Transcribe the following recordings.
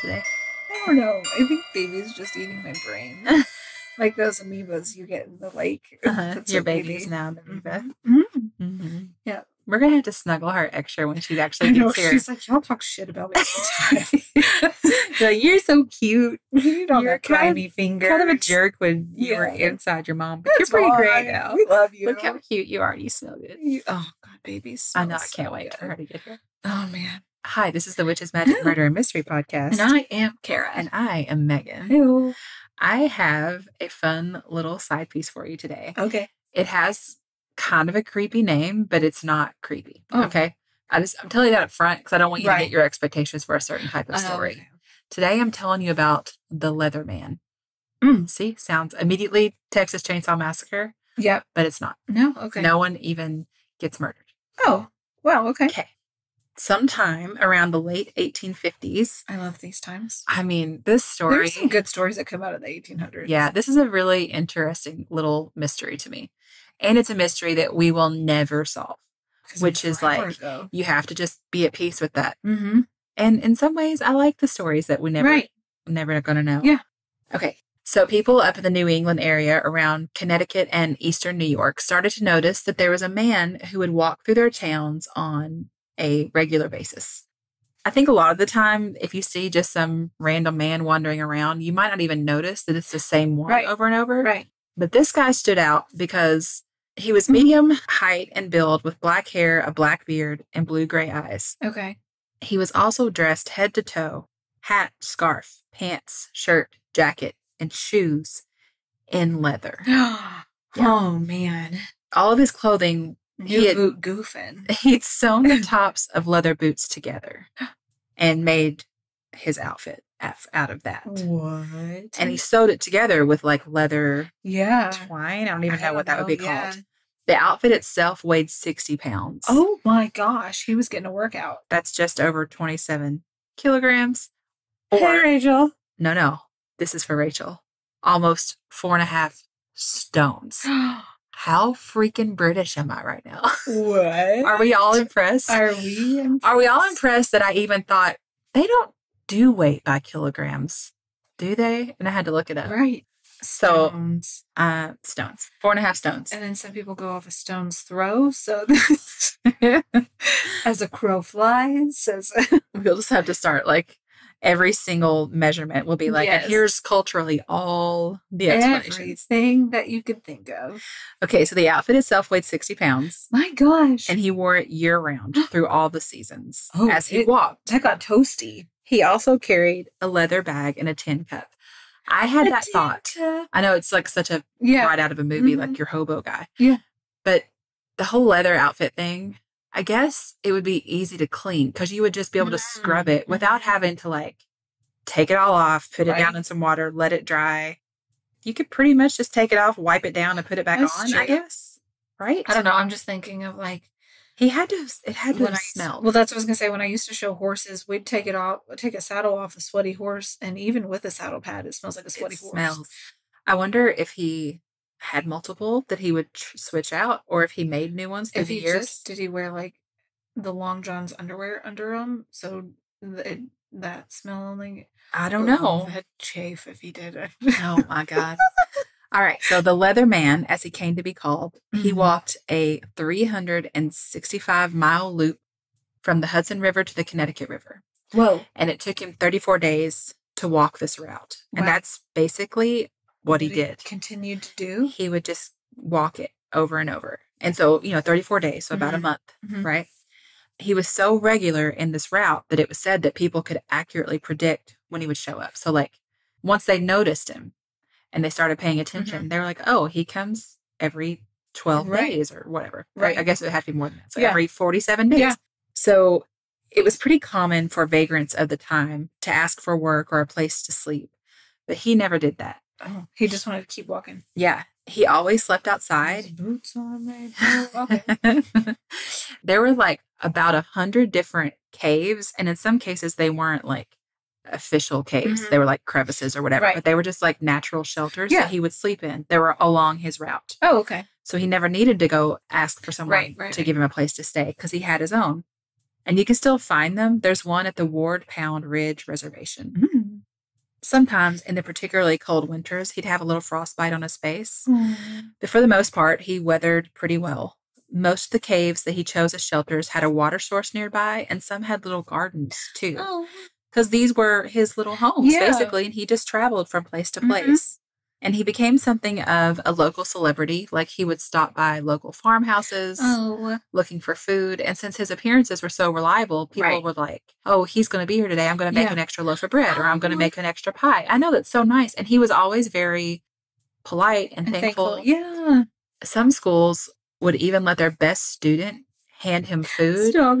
today? I don't know. I think baby's just eating my brain. like those amoebas you get in the lake. Uh-huh. Your what baby- baby's now the amoeba. Mhm. Mm-hmm. Yeah. We're gonna have to snuggle her extra when she actually gets here. She's like, y'all talk shit about me all the time. Like, you're so cute. you don't You're kind of- grimy. Kind of a jerk when you were inside your mom, but That's you're pretty great now. We love you. Look how cute you are. You smell good. You- oh God, babies. I know. I can't wait for good. her to get here. Oh man. Hi, this is the Witches Magic Murder and Mystery Podcast. And I am Kara. and I am Megan. Hello. I have a fun little side piece for you today. Okay. It has kind of a creepy name, but it's not creepy. Oh. Okay. I just I'm telling you that up front because I don't want you to Right. get your expectations for a certain type of Oh, story. okay. Today I'm telling you about the Leather Man. Mm. See, sounds immediately Texas Chainsaw Massacre, Yep. but it's not. No. Okay. No one even gets murdered. Oh. Wow. Okay. Okay. Sometime around the late 1850s. I love these times. I mean, this story. There's some good stories that come out of the 1800s. Yeah, this is a really interesting little mystery to me. And it's a mystery that we will never solve, which is like- ago. You have to just be at peace with that. Mm-hmm. And in some ways, I like the stories that we never, Right. never going to know. Yeah. Okay. So people up in the New England area around Connecticut and eastern New York started to notice that there was a man who would walk through their towns on a regular basis. I think a lot of the time, if you see just some random man wandering around, you might not even notice that it's the same one Right. over and over. Right. But this guy stood out because he was mm-hmm. medium height and build with black hair, a black beard, and blue gray eyes. Okay. He was also dressed head to toe hat, scarf, pants, shirt, jacket, and shoes in leather. Oh man. All of his clothing, he had, boot goofing. he'd sewn the tops of leather boots together and made his outfit out of that. What? And he sewed it together with like leather yeah. twine. I don't even I know don't what that would be yeah. called. The outfit itself weighed 60 pounds. Oh my gosh, he was getting a workout. That's just over 27 kilograms. Hey, Rachel. no, no, this is for Rachel. Almost four and a half stones. How freaking British am I right now? what? Are we all impressed? Are we? Are we all impressed that I even thought they don't do weight by kilograms, do they? And I had to look it up. Right. So, Stones. uh, stones, four and a half stones. And then some people go off a stone's throw. So as a crow flies, as we'll just have to start like every single measurement will be like, Yes. and here's culturally all the explanations. everything that you could think of. Okay, so the outfit itself weighed 60 pounds. My gosh. And he wore it year round through all the seasons Oh, as he it- walked. that got toasty. He also carried a leather bag and a tin cup. I had that thought. I know it's like such a Yeah. right out of a movie, Mhm. like your hobo guy. Yeah. But the whole leather outfit thing, I guess it would be easy to clean because you would just be able to scrub it mm. without having to like take it all off, put it down in some water, let it dry. You could pretty much just take it off, wipe it down, and put it back That's on, true. I guess. Right? I don't know. I'm just thinking of like He had to, it had to when I have smelled. Well, that's what I was gonna say. When I used to show horses, we'd take it off, take a saddle off a sweaty horse, and even with a saddle pad, it smells like a sweaty it horse. smells. I wonder if he had multiple that he would tr- switch out or if he made new ones through If the he years. just did he wear like the long johns underwear under them, so th- that smell only. I don't know. That chafe if he did it. Oh my God. All right. So the leather man, as he came to be called, he Mhm. walked a 365 mile loop from the Hudson River to the Connecticut River. Whoa. And it took him 34 days to walk this route. And Wow. that's basically what he did. Continued to do. He would just walk it over and over. And so, you know, 34 days, so about a Mhm. month, Mhm. right? He was so regular in this route that it was said that people could accurately predict when he would show up. So, like, once they noticed him and they started paying attention, they were like, oh, he comes every 12 Mm-hmm. Right. days or whatever. Right. I guess it had to be more than that. So, Yeah. every 47 days. Yeah. So, it was pretty common for vagrants of the time to ask for work or a place to sleep, but he never did that. Oh, he just wanted to keep walking. Yeah. He always slept outside boots on my okay. there were like about a hundred different caves, and in some cases they weren't like official caves. Mhm. They were like crevices or whatever, Right. but they were just like natural shelters Yeah. that he would sleep in. They were along his route. Oh, okay. So he never needed to go ask for someone Right, right, to give him a place to stay because he had his own. And you can still find them. There's one at the Ward Pound Ridge Reservation. Mm. Sometimes in the particularly cold winters, he'd have a little frostbite on his face. Mm. But for the most part, he weathered pretty well. Most of the caves that he chose as shelters had a water source nearby, and some had little gardens too. Oh. Because these were his little homes, Yeah. basically, and he just traveled from place to Mhm. place. And he became something of a local celebrity. Like he would stop by local farmhouses Oh. looking for food. And since his appearances were so reliable, people Right. were like, oh, he's going to be here today. I'm going to make Yeah. an extra loaf of bread or I'm going to Oh. make an extra pie. I know that's so nice. And he was always very polite and, And thankful. thankful. Yeah. Some schools would even let their best student hand him food on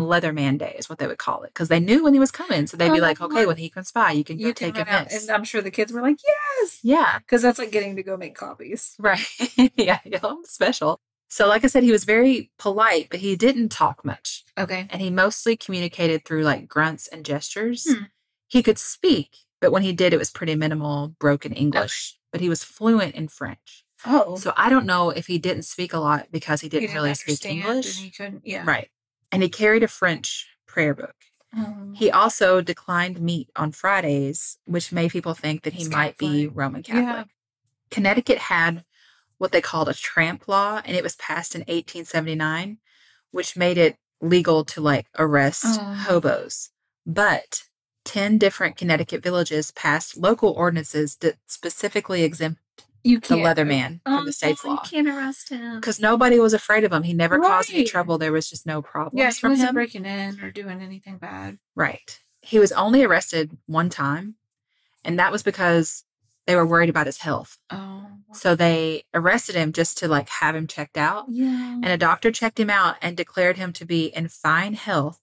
Leatherman Day, is what they would call it, because they knew when he was coming. So they'd be Oh, like, okay, when he comes by, you can You take can him out. this. And I'm sure the kids were like, yes. yeah, Because that's like getting to go make copies. right. yeah, you know, special. So, like I said, he was very polite, but he didn't talk much. Okay. And he mostly communicated through like grunts and gestures. Hmm. He could speak, but when he did, it was pretty minimal, broken English. But he was fluent in French. Oh. So I don't know if he didn't speak a lot because he He didn't, really speak English. He couldn't. Yeah. Right. And he carried a French prayer book. Oh. He also declined meat on Fridays, which made people think that he might be Catholic. Roman Yeah. Catholic. Connecticut had what they called a tramp law, and it was passed in 1879, which made it legal to like arrest Oh. hobos. But 10 different Connecticut villages passed local ordinances that specifically exempt you the can't. Leatherman Oh, from the state's you law. can't arrest him. Because nobody was afraid of him. He never caused any trouble. There was just no problems Yeah, he from wasn't him. breaking in or doing anything bad. Right. He was only arrested one time, and that was because they were worried about his health. Oh. So they arrested him just to like have him checked out. Yeah. And a doctor checked him out and declared him to be in fine health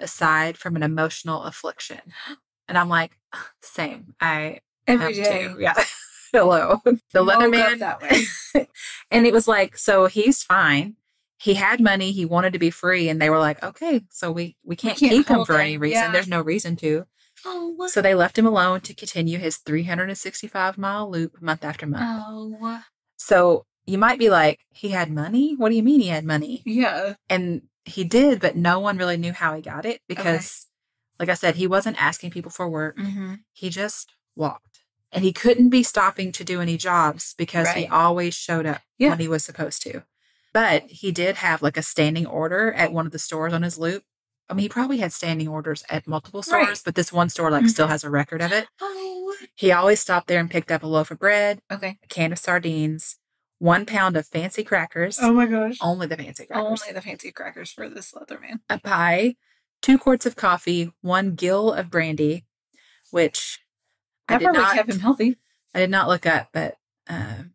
aside from an emotional affliction. And I'm like, same. I Every have day. too. Yeah. Hello. The Leatherman that way. and it was like, so he's fine. He had money. He wanted to be free, and they were like, okay, so we we can't, can't keep him for him. any reason. Yeah. There's no reason to. Oh. So they left him alone to continue his 365 mile loop month after month. Oh. So you might be like, he had money? What do you mean he had money? Yeah. And he did, but no one really knew how he got it because, like I said, he wasn't asking people for work. Mm-hmm. He just walked. And he couldn't be stopping to do any jobs because he always showed up Yeah. when he was supposed to. But he did have like a standing order at one of the stores on his loop. I mean, he probably had standing orders at multiple stores, Right. but this one store like still Mhm. has a record of it. Oh. He always stopped there and picked up a loaf of bread, Okay. a can of sardines, one pound of fancy crackers, Oh my gosh. only the fancy crackers, Only the fancy crackers for this leather man. a pie, two quarts of coffee, one gill of brandy, which I did probably not. kept him healthy. I did not look up, but um,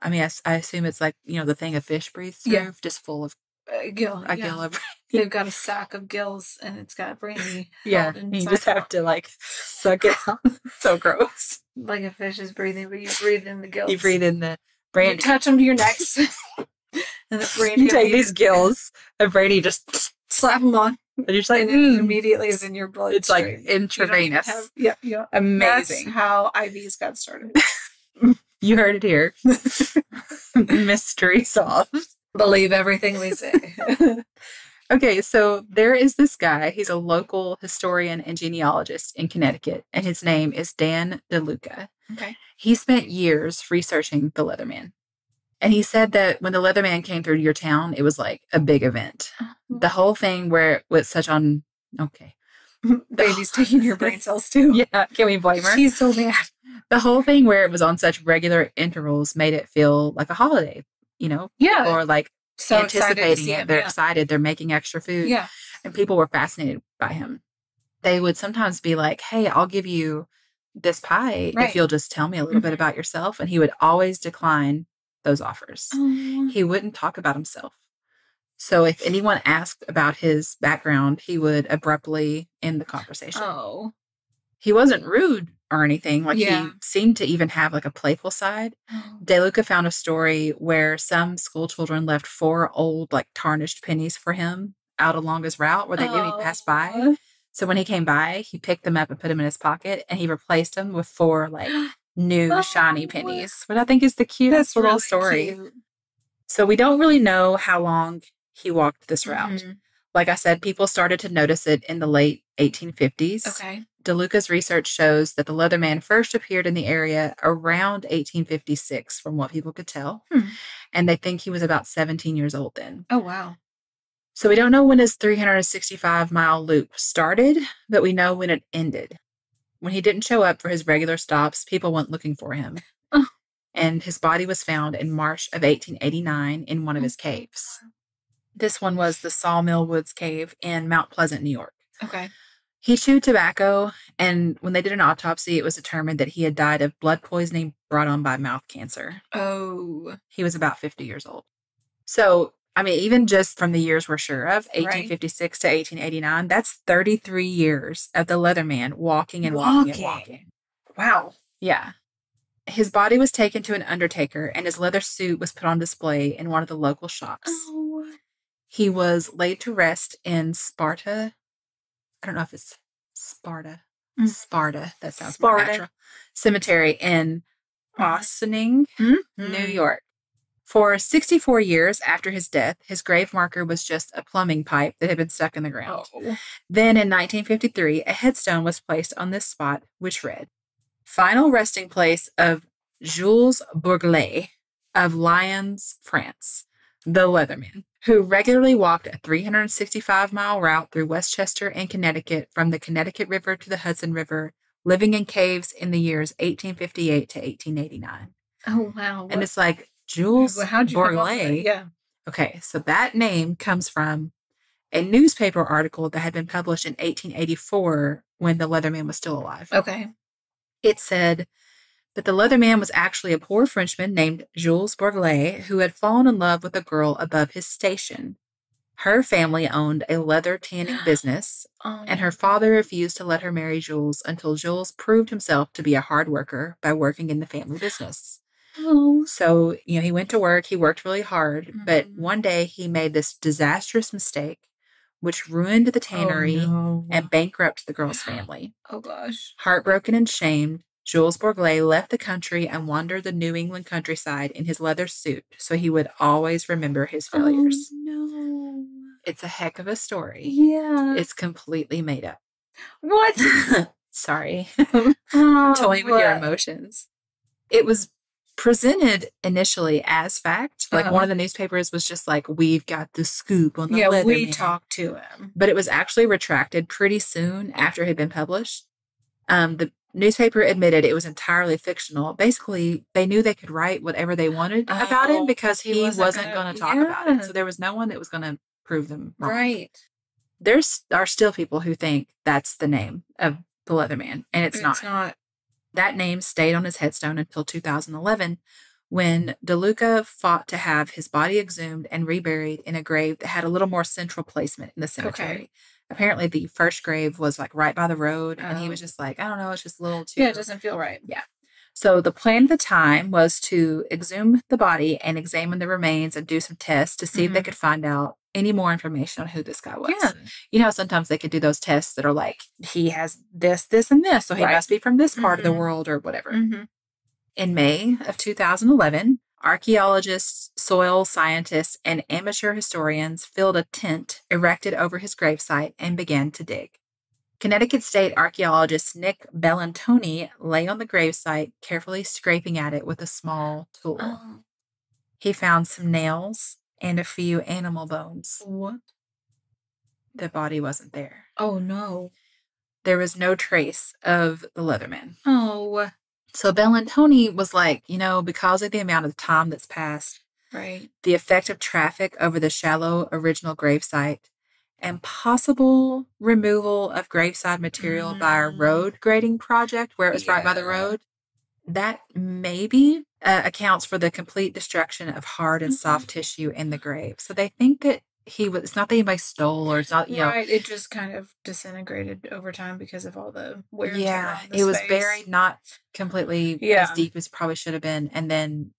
I mean, I assume it's like you know the thing a fish breathes through, Yeah. just full of A gill. a yeah. gill of They've got a sack of gills and it's got brandy. yeah. You just have to like suck it out. so gross. like a fish is breathing, but you breathe in the gills. You breathe in the You brandy. touch them to your necks. and the brandy. You take these gills of brandy, just slap them on, and you're just like mm, immediately is in your blood. it's like intravenous. yeah, yeah. Amazing. That's how IVs got started. You heard it here. Mystery solved. Believe everything we say. Okay, so there is this guy. He's a local historian and genealogist in Connecticut, and his name is Dan DeLuca. okay. He spent years researching the Leatherman. And he said that when the Leatherman came through your town, it was like a big event. The whole thing where it was such on okay. Baby's taking your brain cells too. Yeah, can we blame her? She's so mad. The whole thing where it was on such regular intervals made it feel like a holiday, you know, Yeah. or like so anticipating it. him, They're yeah. excited. They're making extra food. Yeah. and people were fascinated by him. They would sometimes be like, "Hey, I'll give you this pie if you'll just tell me a little bit Mhm. about yourself." And he would always decline those offers. He wouldn't talk about himself. So if anyone asked about his background, he would abruptly end the conversation. Oh. He wasn't rude or anything. Like Yeah. he seemed to even have like a playful side. Oh. DeLuca found a story where some school children left four old, like tarnished pennies for him out along his route where they knew he'd pass by. Oh. So when he came by, he picked them up and put them in his pocket and he replaced them with four like new shiny Oh, pennies, which I think is the cutest That's little really story. cute. So we don't really know how long he walked this route. Mhm. Like I said, people started to notice it in the late 1850s. Okay. DeLuca's research shows that the Leatherman first appeared in the area around 1856, from what people could tell. Hmm. And they think he was about 17 years old then. Oh wow. So we don't know when his 365 mile loop started, but we know when it ended. When he didn't show up for his regular stops, people went looking for him. Oh. And his body was found in March of 1889 in one of his caves. This one was the Sawmill Woods Cave in Mount Pleasant, New York. Okay. He chewed tobacco, and when they did an autopsy, it was determined that he had died of blood poisoning brought on by mouth cancer. Oh. He was about 50 years old. So, I mean, even just from the years we're sure of, 1856 to 1889, that's 33 years of the Leatherman walking and walking, and Walking. walking. Wow. Yeah. His body was taken to an undertaker, and his leather suit was put on display in one of the local shops. Oh. He was laid to rest in Sparta. I don't know if it's Sparta. Mm. Sparta. That sounds Sparta. natural. Cemetery in Ossining, Hmm? New York. For 64 years after his death, his grave marker was just a plumbing pipe that had been stuck in the ground. Oh. Then in 1953, a headstone was placed on this spot, which read Final resting place of Jules Bourgelat of Lyons, France, the Leatherman, who regularly walked a 365 mile route through Westchester and Connecticut from the Connecticut River to the Hudson River, living in caves in the years 1858 to 1889. Oh wow. And it's like, Jules Well, how'd you come up with that? Bourgelat. Yeah. Okay, so that name comes from a newspaper article that had been published in 1884 when the Leatherman was still alive. Okay. It said that the leather man was actually a poor Frenchman named Jules Bourgelat who had fallen in love with a girl above his station. Her family owned a leather tanning business, Um, and her father refused to let her marry Jules until Jules proved himself to be a hard worker by working in the family business. Oh. So, you know, he went to work, he worked really hard, but Mhm. one day he made this disastrous mistake, which ruined the tannery Oh, no. and bankrupted the girl's family. oh gosh. Heartbroken and shamed, Jules Bourgelat left the country and wandered the New England countryside in his leather suit so he would always remember his failures. Oh, no. It's a heck of a story. Yeah. It's completely made up. what? Sorry. oh, toying with your emotions. It was presented initially as fact. Like Uh-huh. one of the newspapers was just like, "We've got the scoop on the Yeah, we Leatherman." talked to him. but it was actually retracted pretty soon after it had been published. Um, the newspaper admitted it was entirely fictional. Basically, they knew they could write whatever they wanted about Oh, him because he he, wasn't going to talk about it. So there was no one that was going to prove them wrong Right. there's are still people who think that's the name of the Leatherman, and it's, not. not. That name stayed on his headstone until 2011, when DeLuca fought to have his body exhumed and reburied in a grave that had a little more central placement in the cemetery. Apparently, the first grave was like right by the road, and he was Oh. just like, I don't know, it's just a little too. Yeah, it doesn't feel right. Yeah so the plan at the time was to exhume the body and examine the remains and do some tests to see if they Mhm. could find out any more information on who this guy was Yeah. you know, sometimes they could do those tests that are like, he has this, this, and this, so he Right. must be from this part of the Mhm. world or whatever. Mm-hmm. In May of 2011, archaeologists, soil scientists, and amateur historians filled a tent erected over his gravesite and began to dig. Connecticut State archaeologist Nick Bellantoni lay on the gravesite, carefully scraping at it with a small tool. Oh. He found some nails and a few animal bones. What? The body wasn't there. Oh no. there was no trace of the Leatherman. Oh. So Bellantoni was like, you know, because of the amount of time that's passed, Right. the effect of traffic over the shallow original gravesite, and possible removal of graveside material by a Mm. road grading project where it was right by the road, that maybe uh, accounts for the complete destruction of hard and Mhm. soft tissue in the grave. So they think that he was, it's not that anybody stole or it's not, you know, right. It just kind of disintegrated over time because of all the wear yeah, it was buried not completely as Yeah. deep as probably should have been, and then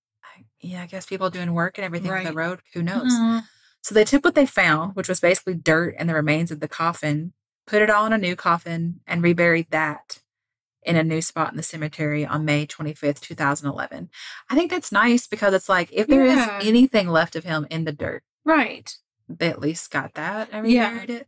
yeah, I guess people doing work and everything on the road. Who knows? Mhm. So they took what they found, which was basically dirt and the remains of the coffin, put it all in a new coffin, and reburied that in a new spot in the cemetery on May 25th, 2011. I think that's nice because it's like if there is Yeah. anything left of him in the dirt, Right. They at least got that and reburied it.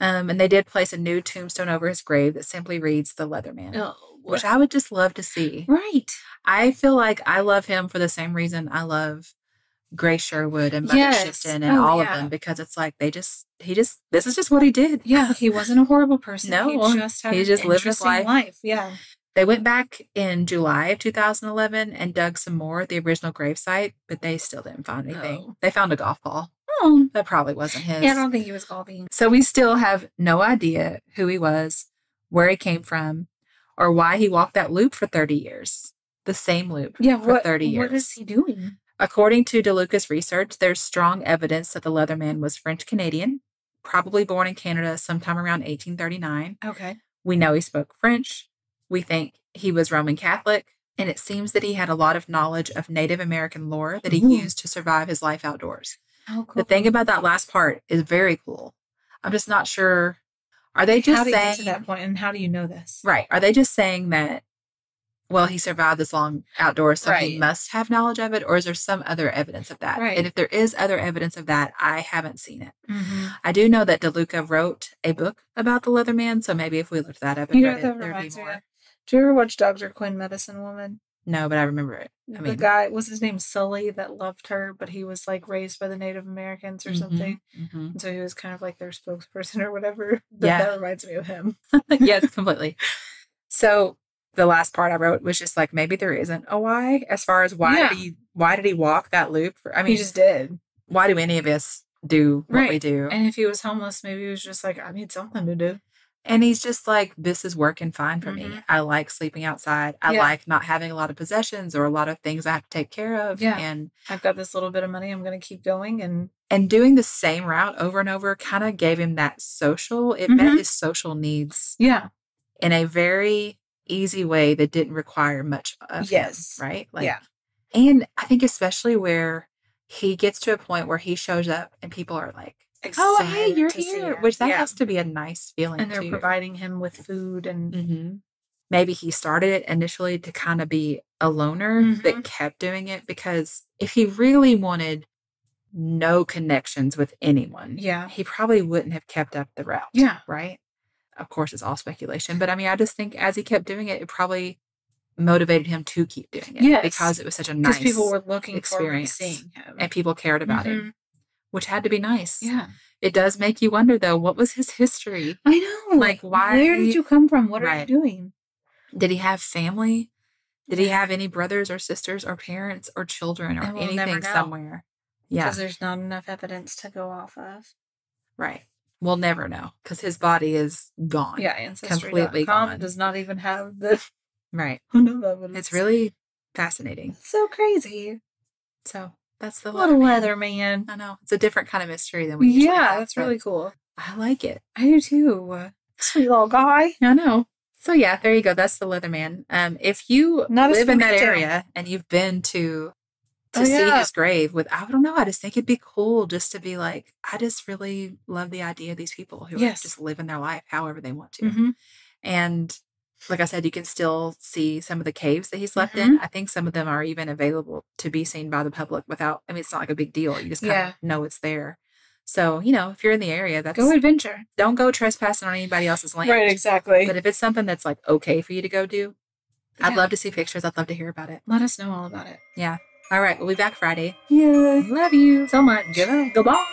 Um, and they did place a new tombstone over his grave that simply reads the Leatherman, Oh, which I would just love to see. right. I feel like I love him for the same reason I love Grace Sherwood and Mother Yes. Shipton and Oh, all yeah. of them because it's like they just he just this is just what he did. Yeah, he wasn't a horrible person. No, he just had he just lived his interesting life. Yeah. They went back in July of 2011 and dug some more at the original gravesite, but they still didn't find anything. Oh. They found a golf ball. Oh, That probably wasn't his. yeah. I don't think he was golfing. So we still have no idea who he was, where he came from, or why he walked that loop for 30 years. The same loop Yeah, for what, 30 years. What is he doing? According to DeLuca's research, there's strong evidence that the Leatherman was French Canadian, probably born in Canada sometime around 1839. Okay. We know he spoke French. We think he was Roman Catholic. And it seems that he had a lot of knowledge of Native American lore that he Ooh. used to survive his life outdoors. Cool. The thing about that last part is very cool. I'm just not sure. Are they just how do you saying to that point, and how do you know this? right? Are they just saying that? Well, he survived this long outdoors, so he must have knowledge of it, or is there some other evidence of that? Right. And if there is other evidence of that, I haven't seen it. Mm-hmm. I do know that DeLuca wrote a book about the Leatherman, so maybe if we looked that up and You know read what it, there'd be more. Do you ever watch Dr. Quinn Medicine Woman? No, but I remember it. I the guy was his name Sully that loved her, but he was like raised by the Native Americans or mhm, something. mhm. And so he was kind of like their spokesperson or whatever. That, Yeah. that reminds me of him. yes, completely. So the last part I wrote was just like maybe there isn't a why as far as why Yeah. did he why did he walk that loop? For, I mean, mean, he just did. why do any of us do what we do? And if he was homeless, maybe he was just like, I need something to do. And he's just like, this is working fine for me. Mhm. I like sleeping outside. I Yeah. like not having a lot of possessions or a lot of things I have to take care of. Yeah. And I've got this little bit of money. I'm going to keep going. And and doing the same route over and over kind of gave him that social. It met Mhm. his social needs yeah, in a very easy way that didn't require much of Yes. him, right? Like, yeah, and I think especially where he gets to a point where he shows up and people are like, "Oh, hey, you're here," him. which that Yeah. has to be a nice feeling. and they're too. providing him with food and hmm Maybe he started it initially to kind of be a loner, Mhm. but kept doing it because if he really wanted no connections with anyone, yeah, he probably wouldn't have kept up the route. Yeah. Right. Of course, it's all speculation, but I mean, I just think as he kept doing it, it probably motivated him to keep doing it Yes. because it was such a nice people were looking experience. seeing him. and people cared about him, Mhm. Which had to be nice. Yeah, It does make you wonder though, what was his history? I know. Like, why- Where did you come from? What are you doing? Did he have family? Did he have any brothers or sisters or parents or children or we'll anything somewhere? Yeah, Because there's not enough evidence to go off of. right. We'll never know because his body is gone. Yeah, ancestry.com Completely gone. does not even have the Right. no evidence. It's really fascinating. so crazy. So that's the What leather man. I know. It's a different kind of mystery than we Yeah, have, that's really cool. I like it. I do too. Sweet little guy. I know. So yeah, there you go. That's the Leatherman. Um, if you Not live in that area and you've been to to Oh, see yeah. his grave with, I don't know. I just think it'd be cool just to be like, I just really love the idea of these people who are Yes. just living their life however they want to. Mhm. And like I said, you can still see some of the caves that he's left Mm-hmm. in. I think some of them are even available to be seen by the public without. I mean, it's not like a big deal. You just kind Yeah. of know it's there. So you know, if you're in the area, that's Go adventure. don't go trespassing on anybody else's land. Right, exactly. But if it's something that's like okay for you to go do, I'd love to see pictures. I'd love to hear about it. Let us know all about it. Yeah. All right. We'll be back Friday. Yeah. Love you So much. Goodbye. Goodbye.